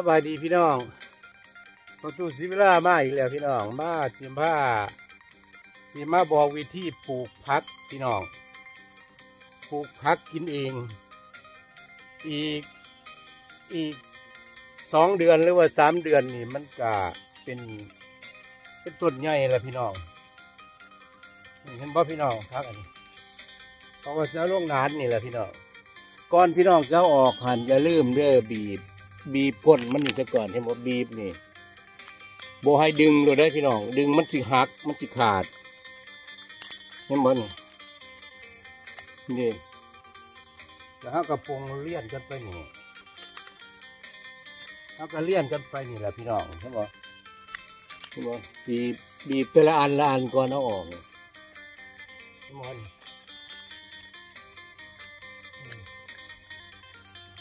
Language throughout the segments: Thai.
สบายดีพี่น้องประตูศิวิลามาอีกแล้วพี่น้องมาสิมาสิมาบอกวิธีปลูกพักพี่น้องปลูกพักกินเอง อีกอีกสองเดือนหรือว่าสามเดือนนี่มันก็เป็นเป็นต้นใหญ่แล้วพี่น้องเห็นบ่พี่น้องพักอันนี้เพราะว่าจะลงนานนี่แหละพี่น้องก่อนพี่น้องจะอาออกหันอย่าลืมเด้อบีบ บีบก้นมันนี่จะก่อนเห็นบ่บีบนี่โบให้ดึงเลยได้อพี่น้อง ดึงมันสิหัก มันสิขาดเห็นบ่นี่นี่แล้วเขากระปงเลี่ยนกันไปนี่เขาก็เลี่ยนกันไปนี่แหละพี่น้องเห็นบ่เห็นบ่บีบบีบแต่ละอันละอันก่อนเอาออกนี่เห็นบ่นี่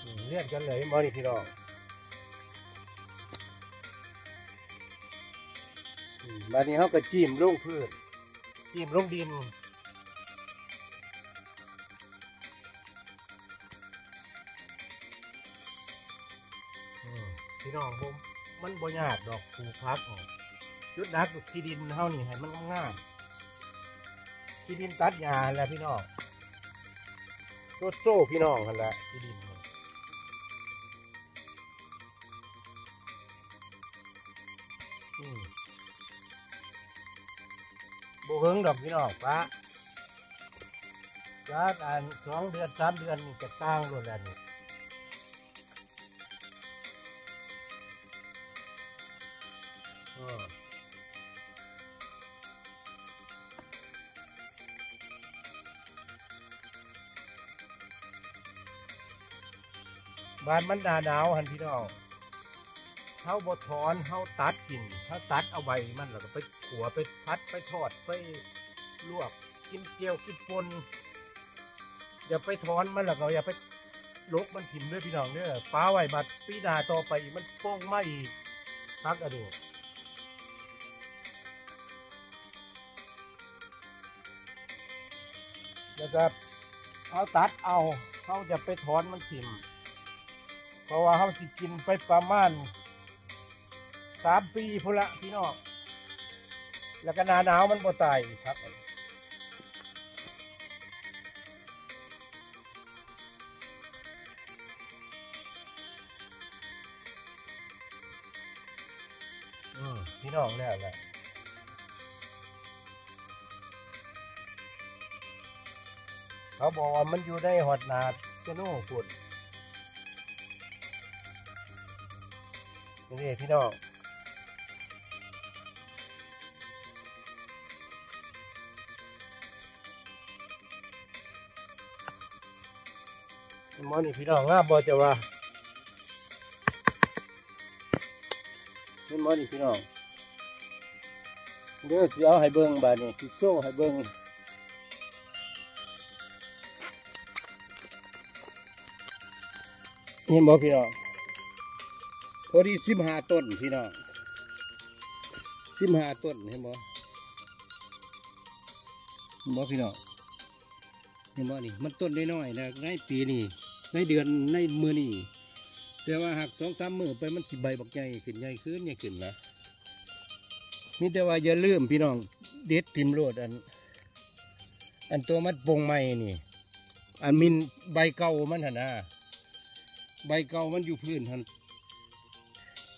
อืมเลียนกันเลยมอนี่พี่น้อง บัดนี้เขาก็จิ้มลงพืชจิ้มลงดิน พี่น้องผมมันบ่ยากดอกปลูกพักนี่จุดนักที่ดินเท่านี่ให้มันง่ายที่ดินตัดหญ้าแหละพี่น้องโซโซ่พี่น้องกันละที่ดินอืม บุเฮงดอกพี่น้องป้าจากอันสองเดือนสามเดือนนี่จะตั้งรถแล้วนี่เออบ้านมันหนาหนาวหันพี่น้อง เขาบดถอนเขาตัดกินเขาตัดเอาใบมันแล้วก็ไปขัวไปพัดไปทอดไปลวกกินเจียวกินปนอย่าไปถอนมันแล้วก็อย่าไปลกมันถิ่มด้วยพี่น้องเด้อป้าไหวบัดปีนาต่อไปมันโป้งไมาอีกพักอันนี้แล้วก็เขาตัดเอาเขาจะไปถอนมันถิ่มเพราะว่าเขาสิกินไปประมาณ สามปีพุละพี่น้องแล้วก็นาหนาวมันบ่ตายครับอืมพี่น้องเนี่ยแหละเขาบอกว่ามันอยู่ในหอดนาจะโน่ฝุ่นนี่พี่น้อง มอนี่พี่น้องงาบ่จะว่ามอนี่พี่น้องเดี๋ยวสิเอาให้เบิ่งบาดนี้สิโชว์ให้เบิ่งนี่บ่พี่น้องพอดีสิบห้าต้นพี่น้องสิบห้าต้นเห็นบ่เห็นบ่พี่น้อง เห็นบ่นี่มันต้นน้อยๆนะในปีนี้ในเดือนในมือนี่แต่ว่าหากสองสามมือไปมันสิใบบักใหญ่ขึ้นใหญ่ขึ้นใหญ่ขึ้นละมีแต่ว่าอย่าลืมพี่น้องเด็ดทิมโรดอัน อันตัวมันปงใหม่นี่ อันมินใบเก่ามันหนนะใบเก่ามันอยู่พื้นหัน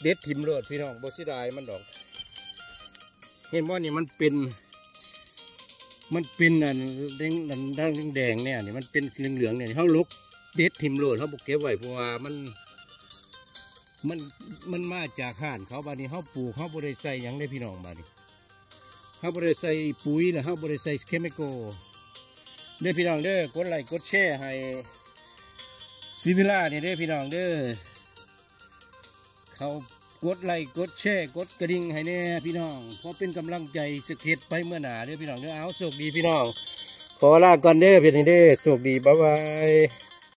เด็ดทิมโรดพี่น้องบสิดายมันดอก เห็นว่านี่มันเป็น มันเป็นอันแดงอังแดงเนี่ยนี่มันเป็นเหลืองๆเนี่ยเขาลุกเด็ดทิมโรดเขาบอกเก็บไว้เพราะว่ามัน มันมันมาจากข้านเขาบานี้เขาปลูกเขาบริใส่ยังได้พี่น้องบานี้เขาบริใส่ปุ๋ยนะเขาบริใส่เคมีคอลเด้อพี่น้องเด้อกดไลค์กดแชร์ให้ซิวิล่าเนี่ยเด้อพี่น้องเด้อเขา กดไลค์กดแชร์กดกระดิ่งให้แน่พี่น้องเพราะเป็นกำลังใจสเก็ตไปเมื่อหนาเด้อพี่น้องเด้อเอาโชคดีพี่น้อง ขอลาก่อนเด้อพี่น้องเด้อโชคดีบ๊ายบาย